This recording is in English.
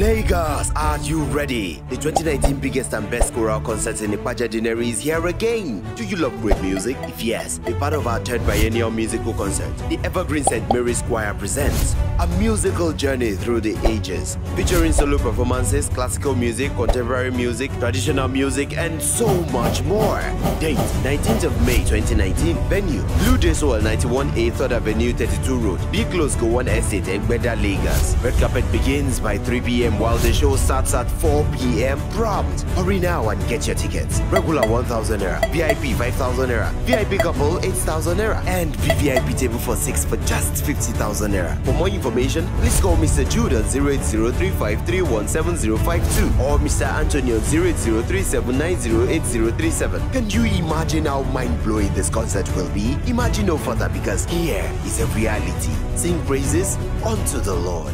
Lagos, are you ready? The 2019 biggest and best choral concert in Ipaja Deanery is here again. Do you love great music? If yes, be part of our third biennial musical concert. The Evergreen St. Mary's Choir presents a musical journey through the ages, featuring solo performances, classical music, contemporary music, traditional music, and so much more. Date 19th of May 2019. Venue Blue Hall 91A 3rd Avenue 32 Road. B Close Go One Estate, Egbeda, Lagos. Red carpet begins by 3 p.m. while the show starts at 4 p.m. prompt. Hurry now and get your tickets. Regular 1,000 naira, VIP 5,000 naira, VIP couple 8,000 naira, and VVIP table for 6 for just 50,000 naira. For more information, please call Mr. Jude on 08035317052 or Mr. Antonio on 08037908037. Can you imagine how mind-blowing this concert will be? Imagine no further because here is a reality. Sing praises unto the Lord.